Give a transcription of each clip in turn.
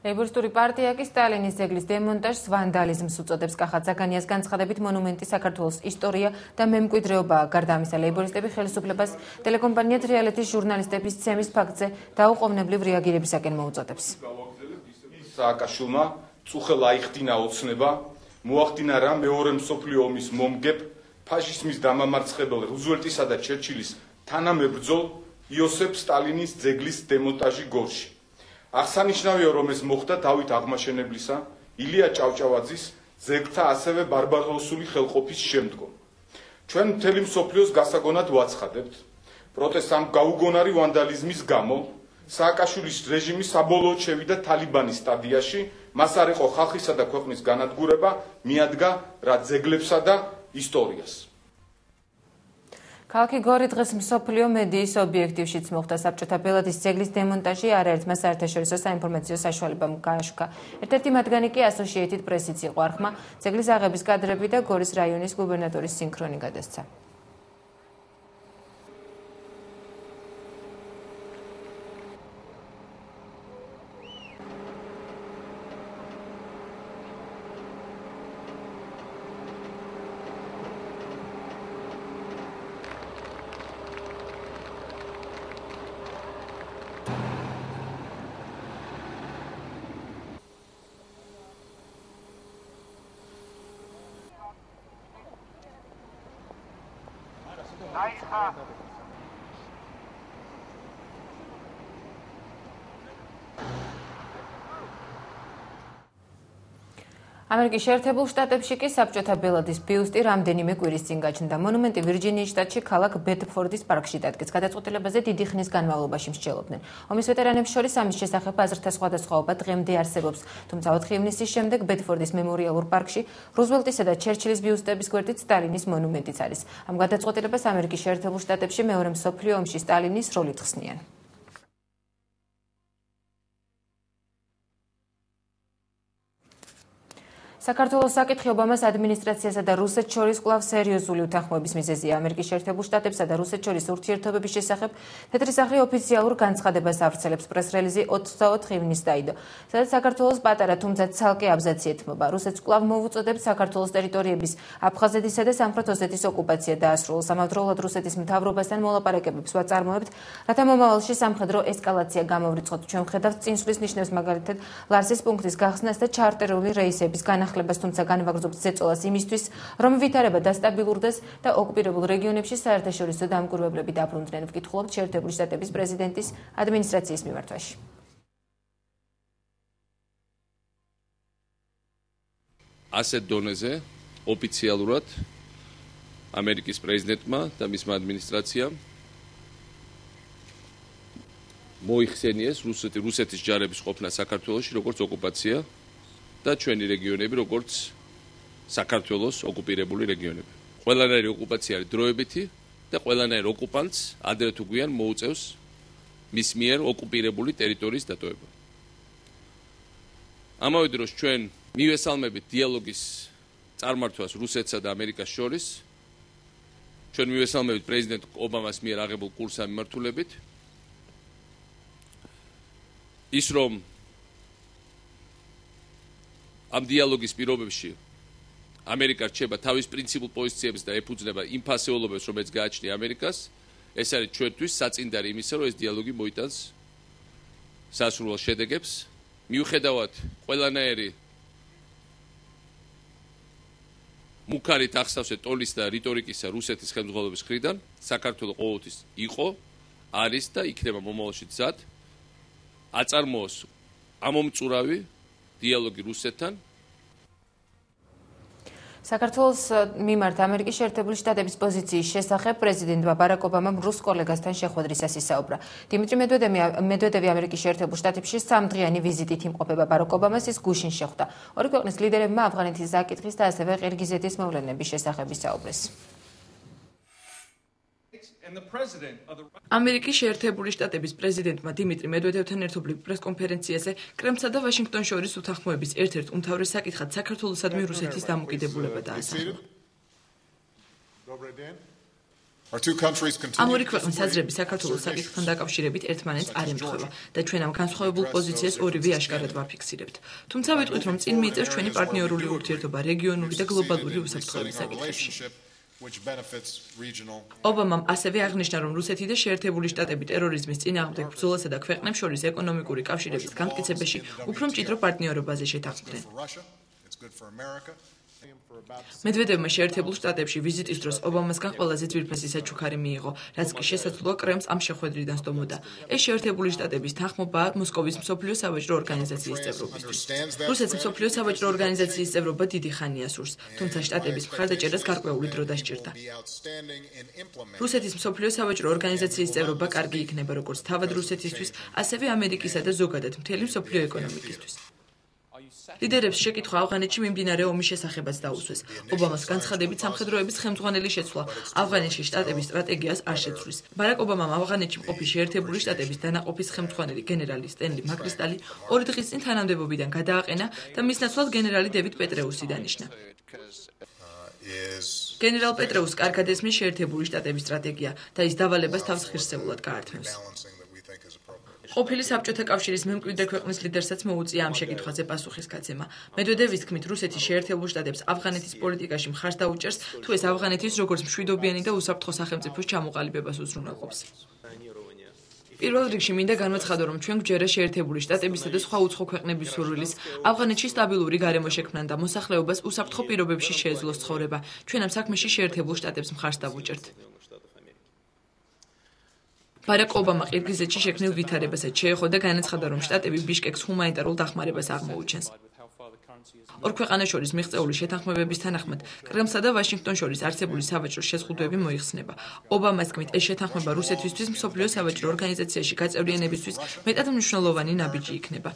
ლეიბორისტური პარტია კი სტალინის ძეგლის დემონტაჟს ვანდალიზმს უწოდებს. კახა ზაგანიას განცხადებით მონუმენტი საქართველოს ისტორია და მემკვიდრეობაა. გარდა ამისა, ლეიბორისტები ხელისუფლებას ტელეკომპანია თრიალეთის ჟურნალისტების ცემის ფაქტზე დაუყოვნებლივ რეაგირებისაკენ მოუწოდებს. სააკაშვილმა წუხელ აიხდინა ოცნება, მოახდინა რა მეორე მსოფლიო ომის მომგებ ფაშიზმის დამამარცხებელ რუზველტისა და ჩერჩილის თანამებრძოლ იოსებ სტალინის ძეგლის დემონტაჟი გორში. აღსანიშნავია რომ ეს მოხდა დავით აღმაშენებლისა ილია ჭავჭავაძის ზეგთა ასევე ბარბაროსული ხელყოფის შემდგომ. ჩვენ მთელი მსოფლიოს გასაგონად ვაცხადებთ პროტესტს ამ გაუგონარი ვანდალიზმის გამო სააკაშვილის რეჟიმი საბოლოოდ შევიდა თალიბანის სტადიაში. მას არ იყო ხალხისა და ქვეყნის განადგურება მიადგა რა ძეგლებსა და ისტორიას ქალაქი გორი დღეს მსოფლიო მედიის ობიექტივშიც მოხდა საბჭოთა ბელადის ძეგლის დემონტაჟი არაერთმა საერთაშორისო საინფორმაციო საშუალებამ გააშუქა. ერთ-ერთი მათგანი კი ასოციეიტედ პრესიც იყო არხმა ძეგლის აღების კადრები და გორის რაიონის გუბერნატორის სინქრონი გადასცა. Nice hop. ამერიკის შეერთებულ შტატებში კი საბჭოთა ბელადის ბიუსტი რამდენიმე კვირის წინ გაჩნდა. მონუმენტი ვირჯინიის შტატში ქალაქ ბედფორდის პარკში დადგეს. გადაწყვეტილებაზე დიდი ხნის განმავლობაში მსჯელობდნენ. ომის ვეტერანებს შორის ამის შესახებ აზრთა სხვადასხვაობა დღემდე არსებობს. თუმცა 4 ივნისის შემდეგ ბედფორდის მემორიალურ პარკში რუზველტისა და ჩერჩილის ბიუსტების გვერდით სტალინის მონუმენტიც არის. ამ გადაწყვეტილებას ამერიკის შეერთებულ შტატებში მეორე მსოფლიო ომში სტალინის როლი თხსნიან. საქართველოს საკითხი ობამას ადმინისტრაციასა და რუსეთს შორის კვლავ სერიოზული უთანხმოების მიზეზია. ამერიკის შეერთებულ შტატებსა და რუსეთს შორის ურთიერთობების შესახებ თეთრი სახლი ოფიციალურ განცხადებას ავრცელებს პრეს-რელიზი 24 ივნისს დაიდო. სადაც საქართველოს პატარა, თუმცა ცალკე აბზაცი ეთმობა. რუსეთს კვლავ მოუწოდებთ საქართველოს ტერიტორიების აფხაზეთისა და სამხრეთ ოსეთის ოკუპაცია დაასრულოს. ამავდროულად რუსეთის მთავრობასთან მოლაპარაკებებს ვაწარმოებთ, რათა მომავალში სამხედრო ესკალაცია გამოვრიცხოთ. ჩვენ ხედავთ წინსვლის ნიშნებს მაგალითად ლარსის პუნქტის გახსნას და ჩარტერული რეისების განახ განახლებას, თუმცა განვაგრძობთ ზეწოლას იმისთვის, რომ ვითარება დასტაბილურდეს და ოკუპირებულ რეგიონებში საერთაშორისო დამკვირვებლები დაბრუნდნენ. ვკითხულობთ შეერთებული შტატების პრეზიდენტის ადმინისტრაციის მიმართვაში. ასეთ დონეზე ოფიციალურად ამერიკის პრეზიდენტმა და მისმა ადმინისტრაციამ მოიხსენიეს რუსეთი რუსეთის ჯარების ყოფნა საქართველოში როგორც ოკუპაცია და ჩვენი რეგიონები როგორც საქართველოს ოკუპირებული რეგიონები. ყველანაირი ოკუპაცია არის დროებითი და ყველანაირ ოკუპანტს ადრე თუ გვიან მოუწევს მის მიერ ოკუპირებული ტერიტორიის დატოვება. ამავე დროს ჩვენ მივესალმებით დიალოგის წარმართვას რუსეთსა და ამერიკას შორის. ჩვენ მივესალმებით პრეზიდენტ ობამას მიერ აღებულ კურსს ამიმართულებით. ის რომ ამ დიალოგის პირობებში ამერიკა რჩება თავის პრინციპულ პოზიციებს და ეფუძნება იმ ფასეულობებს, რომელიც გააჩნია ამერიკას. ეს არის ჩვენთვის საწინდარი იმისა, რომ ეს დიალოგი მოიტანს სასურველ შედეგებს. მიუხედავად ყველანაირი მუქარით ახსავსე ტონის და რიტორიკისა რუსეთის ხელმძღვანელობის მხრიდან, საქართველოს ყოველთვის იყო, არის და იქნება მომავალში ძად აწარმოოს ამომწურავი დიალოგი რუსეთთან საქართველოს მიმართ ამერიკის შეერთებული შტატების პოზიციის შესახებ პრეზიდენტმა ბარაკ ობამამ რუს კოლეგასთან შეხვედრისას ისაუბრა. დიმიტრი მედვედევი მედვედევი ამერიკის შეერთებულ შტატებში სამდღიანი ვიზიტით იმყოფება ბარაკ ობამას ის გუშინ შეხვდა. ორი ქვეყნის ლიდერებმა ავღანეთის საკითხის და ასევე ყირგიზეთის მოვლენების შესახებ ისაუბრეს. ამერიკის შეერთებული შტატების პრეზიდენტმა დიმიტრი მედვედევთან ერთობლივ პრესკონფერენციაზე კრემლსა და ვაშინგტონს შორის უთანხმოების ერთ-ერთ უმთავრეს საკითხად საქართველოსადმი რუსეთის დამოკიდებულება დაასახელა. ამ ორი ქვეყნის აზრები საქართველოს საკითხთან დაკავშირებით ერთმანეთს არ ემთხვევა და ჩვენ ამ განსხვავებულ პოზიციას ორივე აშკარად ვაფიქსირებთ. თუმცა ვიტყვით, რომ წინ მიიწევს ჩვენი პარტნიორული ურთიერთობა რეგიონული და გლობალური უსაფრთხოების საკითხებში. ობამამ ასევე აღნიშნა, რომ რუსეთი და შეერთებული შტატები ტერორიზმის წინააღმდეგ ბრძოლასა და ქვეყნებს შორის ეკონომიკური კავშირების განმტკიცებაში უფრო მჭიდრო პარტნიორობაზე შეთანხმდნენ. მედვედევმა შეერთებულ შტატებში ვიზიტის დროს ობამასგან ყველაზე ძვირფასი საჩუქარი მიიღო, რაც კი შესაძლოა კრემს ამ შეხვედრიდან სტომოდა. ეს შეერთებული შტატების თანხმობაა მოსკოვის მსოფლიო სავაჭრო ორგანიზაციის წევრობისთვის. რუსეთის მსოფლიო სავაჭრო ორგანიზაციის წევრობა დიდი ხანია სურს, თუმცა შტატების მხარდაჭერას გარკვეული დრო დასჭირდა. რუსეთის მსოფლიო სავაჭრო ორგანიზაციის წევრობა კარგი იქნება როგორც თავად რუსეთისთვის, ასევე ამერიკისა და ზოგადად მთელი მსოფლიო ეკონომიკისთვის. ლიდერებს შეკითხვა ავღანეთში მიმდინარე ომის შესახებაც დაუსვეს. ობამას განცხადებით სამხედროების ხელმძღვანელი შეცვლა ავღანეთში შტატების სტრატეგიას არ შეცვლის. ბარაკ ობამამ ავღანეთში მყოფი შეერთებული შტატების დანაყოფის ხელმძღვანელი გენერალი სტენლი მაკრისტალი ორი დღის წინ თანამდებობიდან გადააყენა და მის ნაცვლად გენერალი დევიდ პეტრეუსი დანიშნა. გენერალ პეტრეუს კარგად ესმის შეერთებული შტატების სტრატეგია და ის დავალებას თავს ღირსეულად გაართმევს. ყოფილი საბჭოთა კავშირის მემკვიდრე ქვეყნის ლიდერსაც მოუწია ამ შეკითხვაზე პასუხის გაცემა. მედვედევის თქმით, რუსეთი შეერთებულ შტატებს ავღანეთის პოლიტიკაში მხარს დაუჭერს, თუ ეს ავღანეთის როგორც მშვიდობიანი და უსაფრთხო სახელმწიფოს ჩამოყალიბებას უზრუნველყოფს. პირველ რიგში მინდა განმეცხადო, რომ ჩვენ გვჯერა შეერთებული შტატებისა და სხვა უცხო ქვეყნების სურვილის ავღანეთში სტაბილური გარემო შექმნან და მოსახლეობას უსაფრთხო პირობებში შეეძლოს ცხოვრება. ჩვენ ამ საქმეში შეერთებულ შტატებს მხარს დავუჭერთ. ბარაკ ობამა ყირგიზეთში შექმნილ ვითარებასაც შეეხო და განაცხადა, რომ შტატები ბიშკეკს ჰუმანიტარულ დახმარებას აღმოუჩენს. ორ ქვეყანას შორის მიღწეული შეთანხმებების თანახმად კრემსა და ვაშინგტონ შორის არსებული სავაჭრო შეზღუდვები მოიხსნება. ობამას თქმით, ეს შეთანხმება რუსეთისთვის მსოფლიო სავაჭრო ორგანიზაციაში გაწევრიანებისთვის მეტად მნიშვნელოვანი ნაბიჯი იქნება.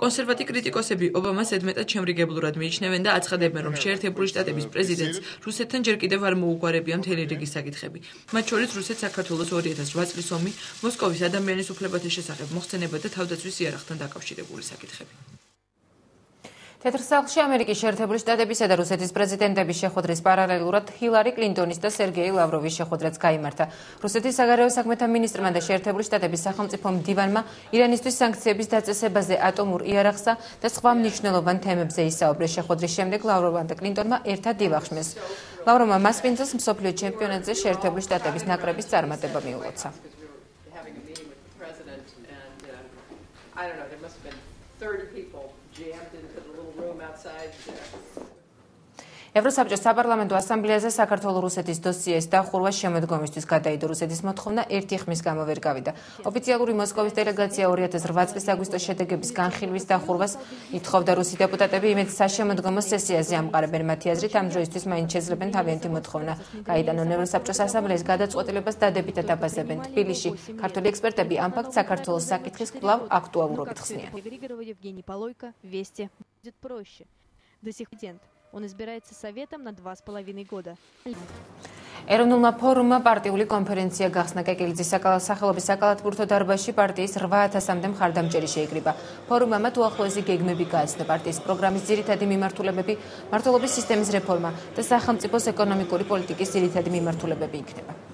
კონსერვატი კრიტიკოსები ობამას ედმეტად შემრიგებლურად მიიჩნევენ და აცხადებენ, რომ შეერთებული შტატების პრეზიდენტს რუსეთთან ჯერ კიდევ არ მოუგვარებია მთელი რიგი საკითხები. მათ შორის რუსეთს საქართველოს 2008 წლის ომი, მოსკოვის ადამიანის უფლებათა შესახებ მოხსენება და თავდაცვის იარაღთან დაკავშირებული საკითხები. თეთრსახლში ამერიკის შეერთებული შტატებისა და რუსეთის პრეზიდენტების შეხვედრის პარალელურად ჰილარი კლინტონის და სერგეი ლავროვის შეხვედრაც გამართა. რუსეთის საგარეო საქმეთა მინისტრმა და შეერთებული შტატების სახელმწიფო მდივანმა ირანისთვის სანქციების დაწესებაზე, ატომურ იარაღსა და სხვა მნიშვნელოვან თემებზე ისაუბრეს. შეხვედრის შემდეგ ლავროვმა და კლინტონმა ერთად ივახშმეს. ლავროვმა მასპინძელს მსოფლიო ჩემპიონატზე შეერთებული შტატების ნაკრების წარმატება მიულოცა. I don't know, there must have been 30 people jammed into outside. ევროსაბჭოს საპარლამენტო ასამბლეაზე საქართველოს რუსეთის დოსიეს დახურვა შემოდგომისთვის გადაიდო რუსეთის მოთხოვნა ერთი ხმის გამო ვერ გავიდა. ოფიციალური მოსკოვის დელეგაცია 2008 წლის აგვისტოს შედეგების განხილვის დახურვას ითხოვდა რუსი დეპუტატები იმედ საშემოდგომო სესიაზე ამყარებენ მათი აზრით ამ დროისთვის მაინც შეძლებენ თავიანთი მოთხოვნა. გაიდანონ ევროსაბჭოს ასამბლეის გადაწყვეტილებას დადებითად აბაზებენ თბილისში. ქართული ექსპერტები ამ ფაქტს საქართველოს საკითხის კვლავ აქტუალურობით ხსნიან. До сих пор Он избирается советом на два с половиной года. ეროვნულმა ფორუმმა პარტიული კონფერენცია გახსნა კეკელიძის სახელობის საკალათბურთო დარბაზში პარტიის 8000-მდე მხარდამჭერი შეიკრიბა. ფორუმმა მათ უახლოესი გეგმები გააცნო პარტიის პროგრამის ძირითადი მიმართულებები, მართლობის სისტემის რეფორმა და სახელმწიფოს ეკონომიკური პოლიტიკის ძირითადი მიმართულებები იქნება.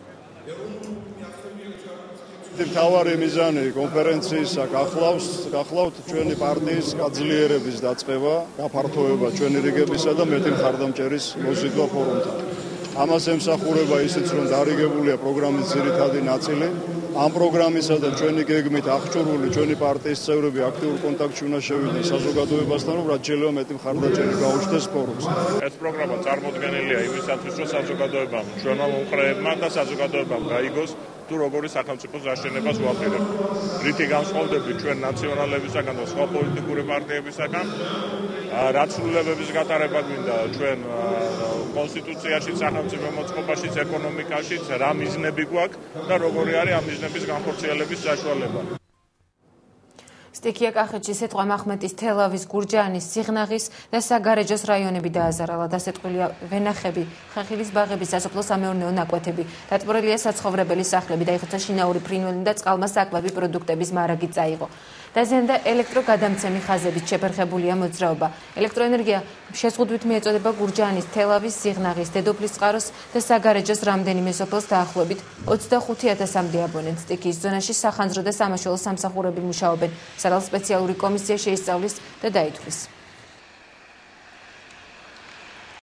თავარი მიზანი კონფერენციისა გახლავს გახლავთ ჩვენი პარტიის გაძლიერების დაწყება, გაფართოება ჩვენი რიგებისა და მეტი მხარდამჭერის მოზიდვა ფორუმთან. ამას ემსახურება ისიც რომ დარიგებულია პროგრამის ძირითადი ნაწილი. ამ პროგრამისა და ჩვენი გეგმით აღჭურვული ჩვენი პარტიის წევრები აქტიურ კონტაქტში უნდა შევიდნენ საზოგადოებასთან, რომ შეიძლება მეტი მხარდაჭერი გაუჩნდეს ფორუმს. ეს პროგრამა წარმოდგენილია იმისათვის, რომ საზოგადოებამ, ჩვენმა მომხრეებმა და საზოგადოებამ გაიგოს თუ როგორი სახელმწიფოს აშენებას ვაფერებ. რითი განსხვავდები ჩვენ ნაციონალებისაგან და სხვა პოლიტიკური პარტიებისაგან? რაც სრულებების გატარება გვინდა ჩვენ კონსტიტუციაში, სახელმწიფო მოწყობაშიც, ეკონომიკაშიც, რა მიზნები გვაქვს და როგორი არის ამ მიზნების განხორციელების საშუალება. სტიქია კახეთში სიტყვა მახმეტის თელავის გურჯაანის სიღნაღის და საგარეჯოს რაიონები დააზარალა და სიტყვილია ვენახები ხახილის ბაღების სასოფლო სამეურნეო ნაკვეთები დატბორილია საცხოვრებელი სახლები და იხოცა შინაური ფრინველი და წყალმა საკვები პროდუქტების მარაგი წაიღო დაზიანდა ელექტროგადამცემი ხაზებით შეფერხებულია მოძრაობა. ელექტროენერგია შეზღუდვით მიეწოდება გურჯაანის, თელავის, სიღნაღის, დედოფლის წყაროს და საგარეჯოს რამდენიმე სოფელს დაახლოებით 25000-მდე აბონენტს. სტიქიის ზონაში სახანძრო და სამაშველო სამსახურები მუშაობენ. სარალ სპეციალური კომისია შეისწავლის და დაითვლის.